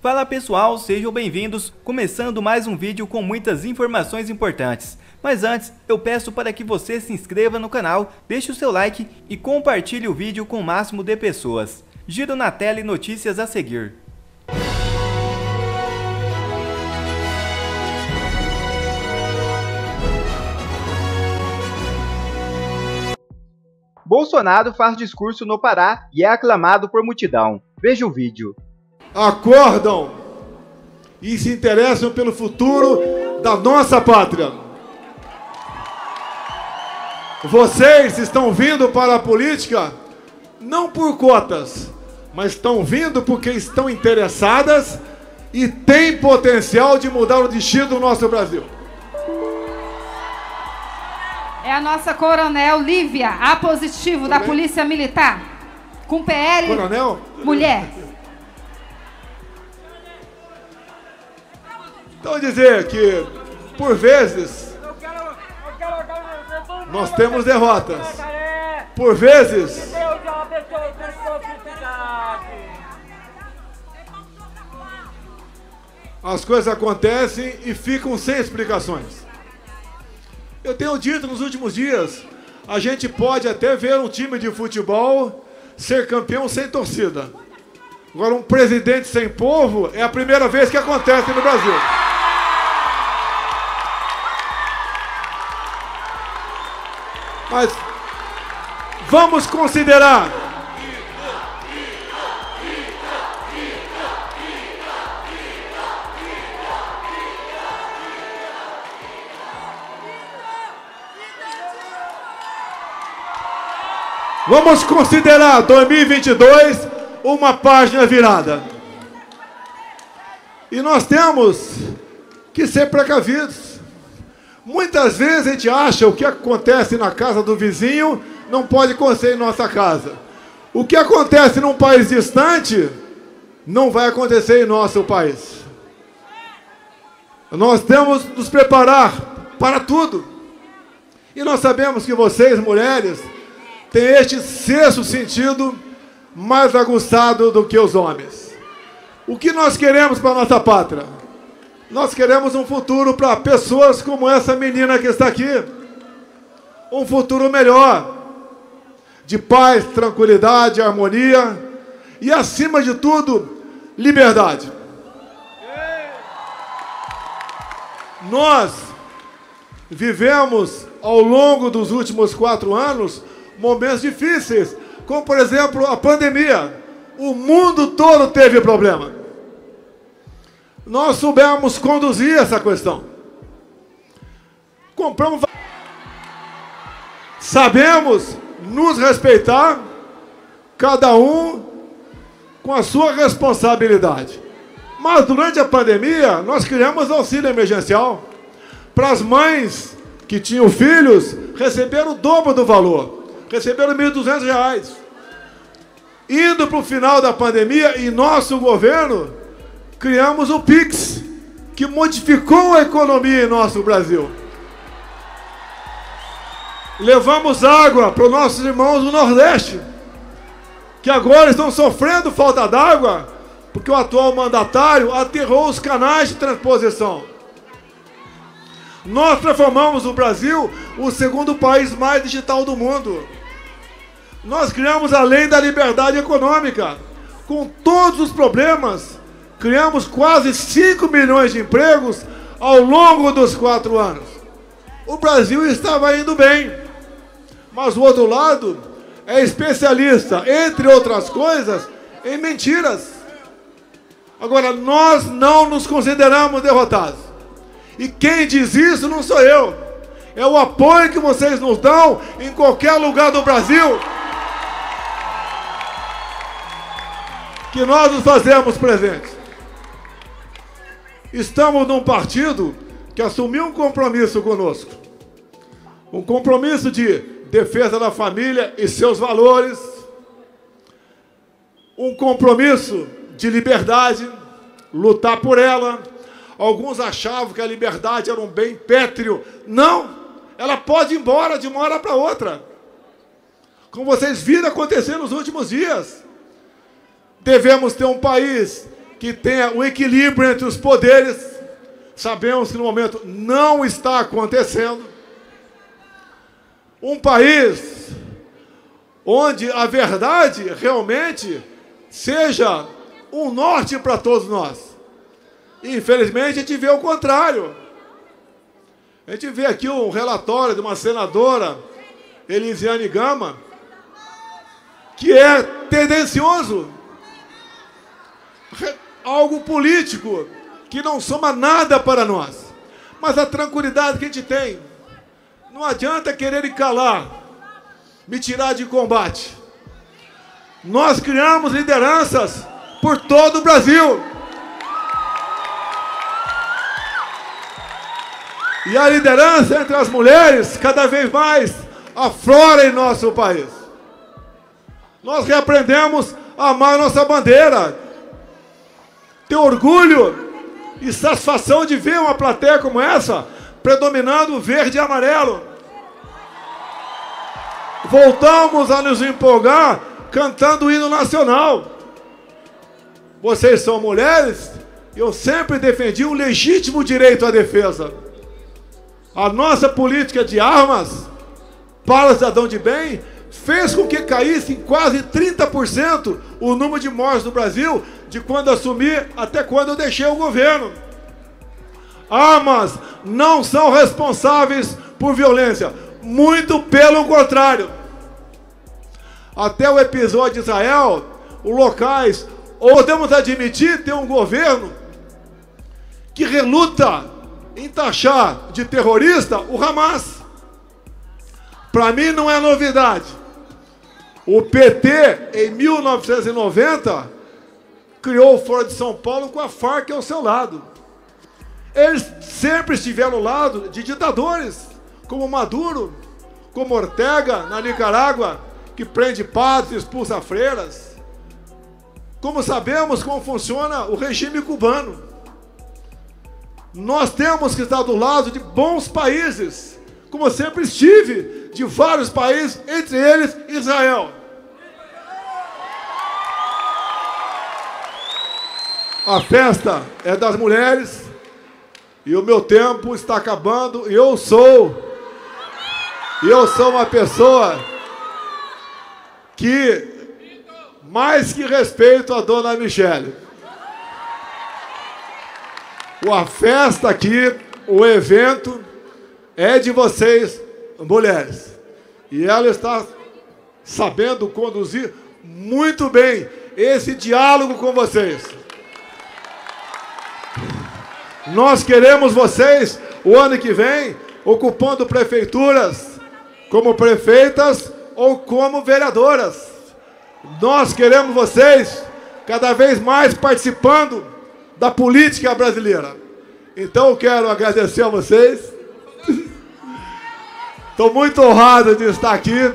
Fala pessoal, sejam bem-vindos, começando mais um vídeo com muitas informações importantes. Mas antes, eu peço para que você se inscreva no canal, deixe o seu like e compartilhe o vídeo com o máximo de pessoas. Giro na tela e notícias a seguir. Bolsonaro faz discurso no Pará e é aclamado por multidão. Veja o vídeo acordam e se interessam pelo futuro da nossa pátria. Vocês estão vindo para a política não por cotas, mas estão vindo porque estão interessadas e têm potencial de mudar o destino do nosso Brasil. É a nossa coronel Lívia, A positivo da Polícia Militar, com PL. Coronel? Mulher. Então dizer que, por vezes, nós temos derrotas. Por vezes, as coisas acontecem e ficam sem explicações. Eu tenho dito nos últimos dias, a gente pode até ver um time de futebol ser campeão sem torcida. Agora, um presidente sem povo é a primeira vez que acontece no Brasil. Mas vamos considerar. Vamos considerar 2022 uma página virada. E nós temos que ser precavidos. Muitas vezes a gente acha o que acontece na casa do vizinho não pode acontecer em nossa casa. O que acontece num país distante não vai acontecer em nosso país. Nós temos nos preparar para tudo. E nós sabemos que vocês, mulheres, têm este sexto sentido mais aguçado do que os homens. O que nós queremos para a nossa pátria? Nós queremos um futuro para pessoas como essa menina que está aqui. Um futuro melhor, de paz, tranquilidade, harmonia e, acima de tudo, liberdade. Nós vivemos ao longo dos últimos quatro anos momentos difíceis, como por exemplo a pandemia. O mundo todo teve problema nós soubemos conduzir essa questão. Compramos. Sabemos nos respeitar, cada um com a sua responsabilidade. Mas durante a pandemia, nós criamos auxílio emergencial para as mães que tinham filhos receberam o dobro do valor, receberam R$ 1.200. Indo para o final da pandemia, e nosso governo criamos o Pix, que modificou a economia em nosso Brasil. Levamos água para os nossos irmãos do Nordeste, que agora estão sofrendo falta d'água, porque o atual mandatário aterrou os canais de transposição. Nós transformamos o Brasil o segundo país mais digital do mundo. Nós criamos a lei da liberdade econômica, com todos os problemas Criamos quase 5 milhões de empregos ao longo dos quatro anos. O Brasil estava indo bem, mas o outro lado é especialista, entre outras coisas, em mentiras. Agora, nós não nos consideramos derrotados. E quem diz isso não sou eu. É o apoio que vocês nos dão em qualquer lugar do Brasil. Que nós nos fazemos presentes. Estamos num partido que assumiu um compromisso conosco. Um compromisso de defesa da família e seus valores. Um compromisso de liberdade, lutar por ela. Alguns achavam que a liberdade era um bem pétreo. Não! Ela pode ir embora de uma hora para outra. Como vocês viram acontecer nos últimos dias. Devemos ter um país que tenha o equilíbrio entre os poderes. Sabemos que no momento não está acontecendo. Um país onde a verdade realmente seja um norte para todos nós. Infelizmente, a gente vê o contrário. A gente vê aqui um relatório de uma senadora, Elisiane Gama, que é tendencioso, algo político, que não soma nada para nós. Mas a tranquilidade que a gente tem, não adianta querer calar, me tirar de combate. Nós criamos lideranças por todo o Brasil. E a liderança entre as mulheres cada vez mais aflora em nosso país. Nós reaprendemos a amar nossa bandeira. Ter orgulho e satisfação de ver uma plateia como essa predominando verde e amarelo. Voltamos a nos empolgar cantando o hino nacional. Vocês são mulheres, eu sempre defendi o legítimo direito à defesa. A nossa política de armas para o cidadão de bem fez com que caísse em quase 30% o número de mortes no Brasil de quando assumi até quando eu deixei o governo. Armas não são responsáveis por violência, muito pelo contrário. Até o episódio de Israel, os locais, podemos admitir, ter um governo que reluta em taxar de terrorista o Hamas. Para mim não é novidade. O PT, em 1990, criou o Foro de São Paulo com a Farc ao seu lado. Eles sempre estiveram ao lado de ditadores, como Maduro, como Ortega, na Nicarágua, que prende padres e expulsa freiras. Como sabemos como funciona o regime cubano. Nós temos que estar do lado de bons países, como sempre estive, de vários países, entre eles Israel. A festa é das mulheres e o meu tempo está acabando e eu sou eu sou uma pessoa que mais que respeito a dona Michele a festa aqui, o evento é de vocês, mulheres. E ela está sabendo conduzir muito bem esse diálogo com vocês. Nós queremos vocês o ano que vem ocupando prefeituras como prefeitas ou como vereadoras. Nós queremos vocês cada vez mais participando da política brasileira. Então eu quero agradecer a vocês. Estou muito honrado de estar aqui.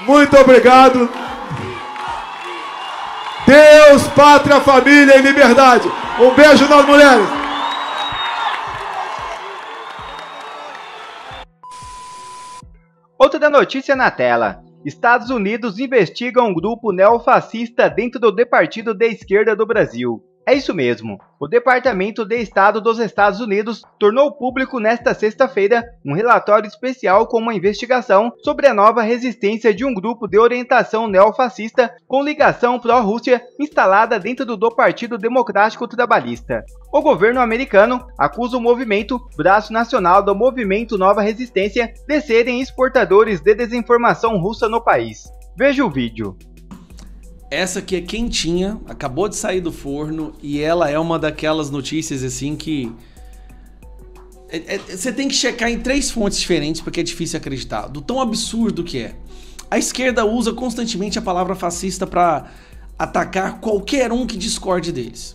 Muito obrigado. Deus, pátria, família e liberdade. Um beijo nas mulheres. Outra notícia na tela. Estados Unidos investigam um grupo neofascista dentro do Partido de Esquerda do Brasil. É isso mesmo. O Departamento de Estado dos Estados Unidos tornou público nesta sexta-feira um relatório especial com uma investigação sobre a nova resistência de um grupo de orientação neofascista com ligação pró-Rússia instalada dentro do Partido Democrático Trabalhista. O governo americano acusa o movimento, braço nacional do Movimento Nova Resistência, de serem exportadores de desinformação russa no país. Veja o vídeo. Essa aqui é quentinha, acabou de sair do forno e ela é uma daquelas notícias assim que. É, é, você tem que checar em três fontes diferentes porque é difícil acreditar, do tão absurdo que é. A esquerda usa constantemente a palavra fascista para atacar qualquer um que discorde deles.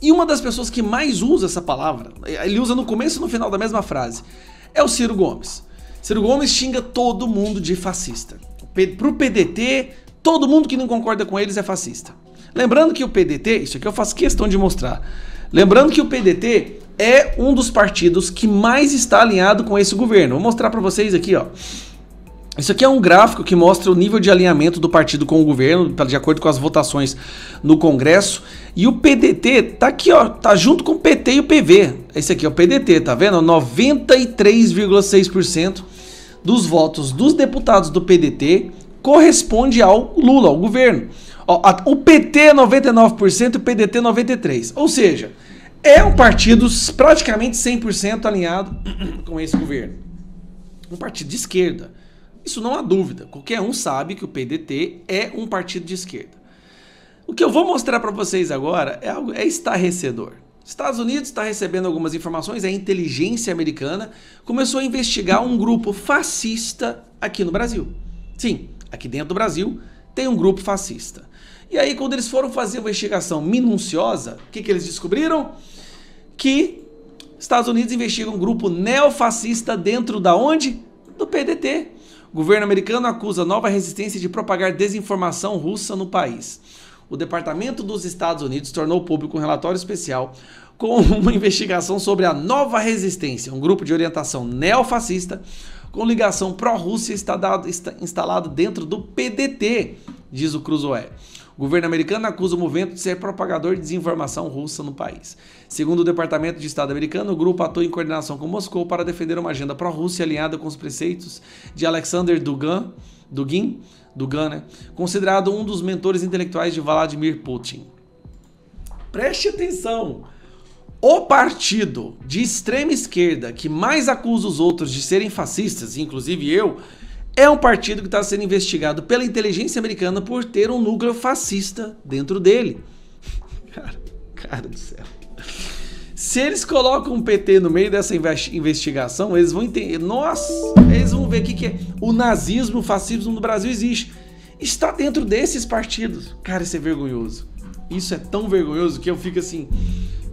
E uma das pessoas que mais usa essa palavra, ele usa no começo e no final da mesma frase, é o Ciro Gomes. Ciro Gomes xinga todo mundo de fascista. Pro PDT, Todo mundo que não concorda com eles é fascista. Lembrando que o PDT, isso aqui eu faço questão de mostrar. Lembrando que o PDT é um dos partidos que mais está alinhado com esse governo. Vou mostrar para vocês aqui, ó. Isso aqui é um gráfico que mostra o nível de alinhamento do partido com o governo, de acordo com as votações no Congresso. E o PDT tá aqui, ó, tá junto com o PT e o PV. Esse aqui é o PDT, tá vendo? 93,6% dos votos dos deputados do PDT corresponde ao Lula, ao governo. O PT é 99% e o PDT 93%. Ou seja, é um partido praticamente 100% alinhado com esse governo. Um partido de esquerda. Isso não há dúvida. Qualquer um sabe que o PDT é um partido de esquerda. O que eu vou mostrar para vocês agora é algo é estarrecedor. Estados Unidos está recebendo algumas informações, a inteligência americana começou a investigar um grupo fascista aqui no Brasil. Sim, aqui dentro do Brasil tem um grupo fascista. E aí, quando eles foram fazer uma investigação minuciosa, o que, que eles descobriram? Que Estados Unidos investiga um grupo neofascista dentro da onde? Do PDT. O governo americano acusa nova resistência de propagar desinformação russa no país. O Departamento dos Estados Unidos tornou público um relatório especial com uma investigação sobre a nova resistência, um grupo de orientação neofascista com ligação pró-Rússia instalado dentro do PDT, diz o Cruzoé. O governo americano acusa o movimento de ser propagador de desinformação russa no país. Segundo o Departamento de Estado americano, o grupo atua em coordenação com Moscou para defender uma agenda pró-Rússia alinhada com os preceitos de Alexander Dugin, Dugin, Dugin né? considerado um dos mentores intelectuais de Vladimir Putin. Preste atenção! O partido de extrema esquerda que mais acusa os outros de serem fascistas, inclusive eu, é um partido que está sendo investigado pela inteligência americana por ter um núcleo fascista dentro dele. Cara, cara do céu. Se eles colocam um PT no meio dessa investigação, eles vão entender. Nossa, eles vão ver o que, que é. O nazismo, o fascismo no Brasil existe. Está dentro desses partidos. Cara, isso é vergonhoso. Isso é tão vergonhoso que eu fico assim.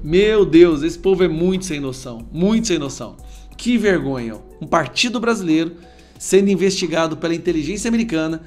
Meu Deus, esse povo é muito sem noção. Muito sem noção. Que vergonha. Um partido brasileiro sendo investigado pela inteligência americana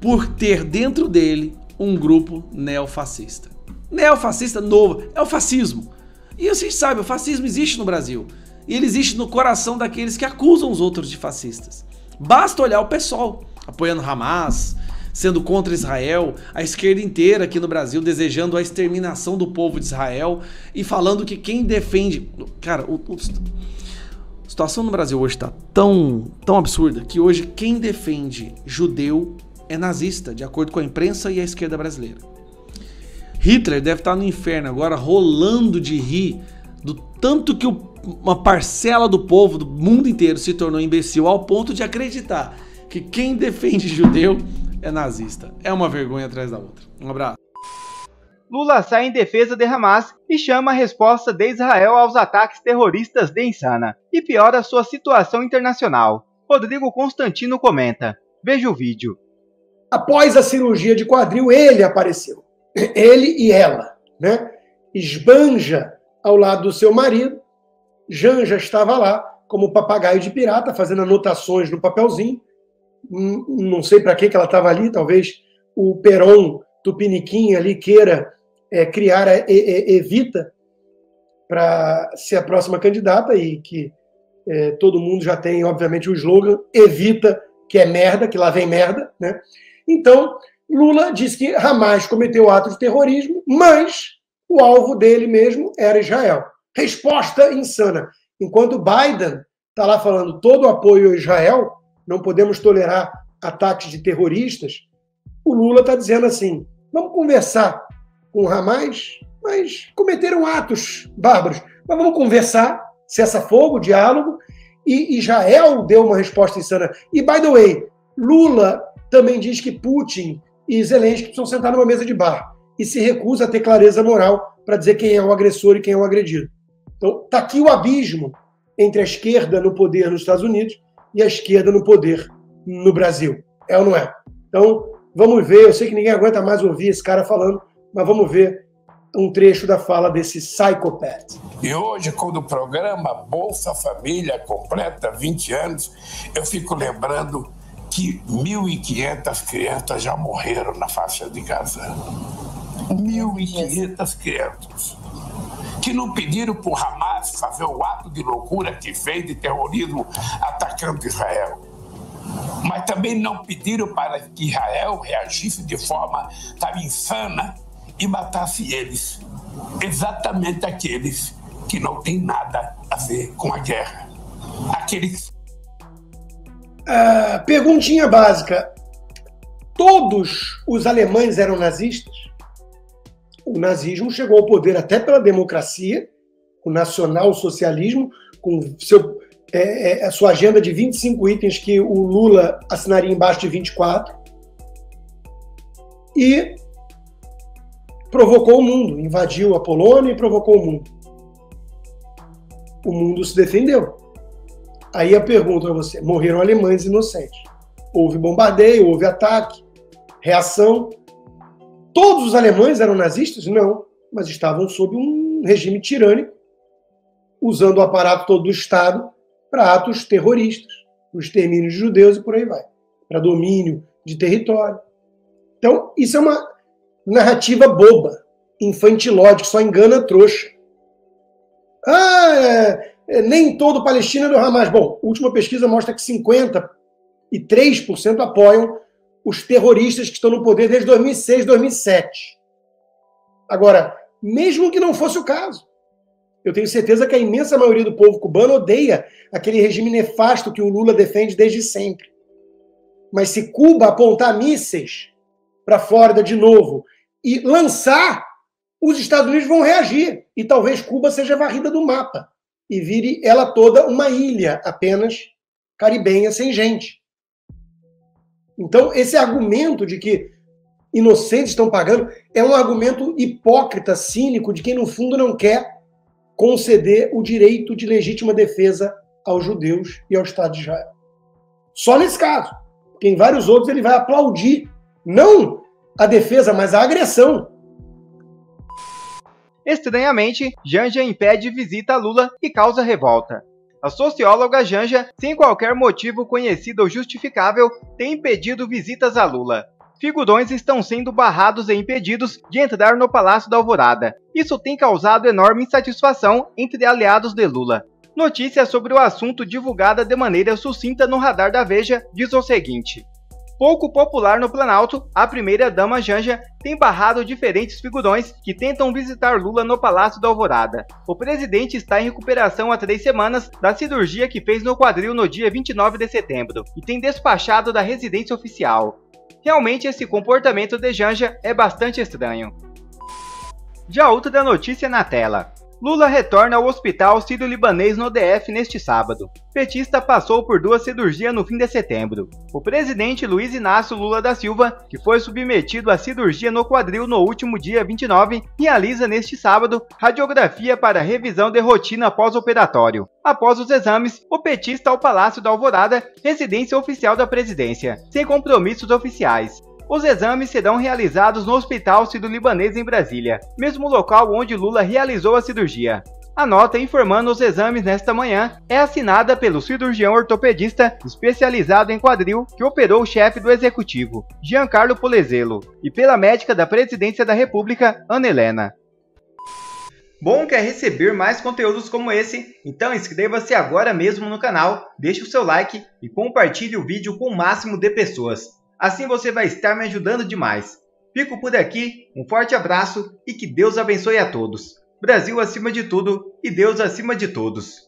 por ter dentro dele um grupo neofascista. Neofascista novo, é o fascismo. E vocês sabem, o fascismo existe no Brasil. E ele existe no coração daqueles que acusam os outros de fascistas. Basta olhar o pessoal apoiando Hamas, sendo contra Israel, a esquerda inteira aqui no Brasil desejando a exterminação do povo de Israel e falando que quem defende. Cara, o, o, a situação no Brasil hoje está tão, tão absurda que hoje quem defende judeu é nazista, de acordo com a imprensa e a esquerda brasileira. Hitler deve estar no inferno agora, rolando de rir do tanto que uma parcela do povo do mundo inteiro se tornou imbecil ao ponto de acreditar que quem defende judeu é nazista. É uma vergonha atrás da outra. Um abraço. Lula sai em defesa de Hamas e chama a resposta de Israel aos ataques terroristas de Insana e piora sua situação internacional. Rodrigo Constantino comenta. Veja o vídeo. Após a cirurgia de quadril, ele apareceu. Ele e ela, né? Esbanja ao lado do seu marido. Janja estava lá como papagaio de pirata, fazendo anotações no papelzinho. Hum, não sei para que ela estava ali, talvez o Peron Tupiniquim ali queira é, criar a Evita para ser a próxima candidata e que é, todo mundo já tem, obviamente, o slogan Evita, que é merda, que lá vem merda. Né? Então, Lula diz que Hamas cometeu ato de terrorismo, mas o alvo dele mesmo era Israel. Resposta insana. Enquanto Biden está lá falando todo o apoio a Israel, não podemos tolerar ataques de terroristas, o Lula está dizendo assim: vamos conversar com o Hamas, mas cometeram atos bárbaros. Mas vamos conversar, cessa fogo, diálogo, e Israel deu uma resposta insana. E, by the way, Lula também diz que Putin e Zelensky precisam sentar numa mesa de bar e se recusa a ter clareza moral para dizer quem é o agressor e quem é o agredido. Então, está aqui o abismo entre a esquerda no poder nos Estados Unidos e a esquerda no poder no Brasil. É ou não é? Então, vamos ver. Eu sei que ninguém aguenta mais ouvir esse cara falando, mas vamos ver um trecho da fala desse psychopath. E hoje, quando o programa Bolsa Família completa 20 anos, eu fico lembrando que 1.500 crianças já morreram na faixa de Gaza. 1.500 crianças que não pediram para o Fazer o ato de loucura que fez de terrorismo atacando Israel. mas também não pediram para que Israel reagisse de forma sabe, insana e matasse eles, exatamente aqueles que não têm nada a ver com a guerra. Aqueles. Uh, perguntinha básica: todos os alemães eram nazistas? O nazismo chegou ao poder até pela democracia, o nacional-socialismo, com seu, é, é, a sua agenda de 25 itens que o Lula assinaria embaixo de 24. E provocou o mundo, invadiu a Polônia e provocou o mundo. O mundo se defendeu. Aí a pergunta a você: morreram alemães inocentes? Houve bombardeio, houve ataque, reação. Todos os alemães eram nazistas? Não, mas estavam sob um regime tirânico, usando o aparato todo do Estado para atos terroristas, o extermínio de judeus e por aí vai, para domínio de território. Então, isso é uma narrativa boba, infantilóide, que só engana trouxa. Ah, é, é, nem todo palestino é do Hamas. Bom, última pesquisa mostra que 53% apoiam os terroristas que estão no poder desde 2006, 2007. Agora, mesmo que não fosse o caso, eu tenho certeza que a imensa maioria do povo cubano odeia aquele regime nefasto que o Lula defende desde sempre. Mas se Cuba apontar mísseis para Flórida de novo e lançar, os Estados Unidos vão reagir. E talvez Cuba seja varrida do mapa e vire ela toda uma ilha apenas caribenha sem gente. Então, esse argumento de que inocentes estão pagando é um argumento hipócrita, cínico, de quem no fundo não quer conceder o direito de legítima defesa aos judeus e ao Estado de Israel. Só nesse caso. Porque em vários outros ele vai aplaudir, não a defesa, mas a agressão. Estranhamente, Janja impede visita a Lula e causa revolta. A socióloga Janja, sem qualquer motivo conhecido ou justificável, tem impedido visitas a Lula figurões estão sendo barrados e impedidos de entrar no Palácio da Alvorada. Isso tem causado enorme insatisfação entre aliados de Lula. Notícia sobre o assunto divulgada de maneira sucinta no radar da Veja diz o seguinte: Pouco popular no Planalto, a primeira-dama Janja tem barrado diferentes figurões que tentam visitar Lula no Palácio da Alvorada. O presidente está em recuperação há três semanas da cirurgia que fez no quadril no dia 29 de setembro e tem despachado da residência oficial. Realmente esse comportamento de Janja é bastante estranho. Já outra notícia na tela. Lula retorna ao hospital sírio-libanês no DF neste sábado. Petista passou por duas cirurgias no fim de setembro. O presidente Luiz Inácio Lula da Silva, que foi submetido à cirurgia no quadril no último dia 29, realiza neste sábado radiografia para revisão de rotina pós-operatório. Após os exames, o petista ao Palácio da Alvorada, residência oficial da presidência, sem compromissos oficiais. Os exames serão realizados no Hospital Sírio-Libanês em Brasília, mesmo local onde Lula realizou a cirurgia. A nota informando os exames nesta manhã é assinada pelo cirurgião ortopedista especializado em quadril que operou o chefe do executivo, Giancarlo Polezelo, e pela médica da Presidência da República, Ana Helena. Bom, quer receber mais conteúdos como esse? Então inscreva-se agora mesmo no canal, deixe o seu like e compartilhe o vídeo com o máximo de pessoas. Assim você vai estar me ajudando demais. Fico por aqui, um forte abraço e que Deus abençoe a todos. Brasil acima de tudo e Deus acima de todos.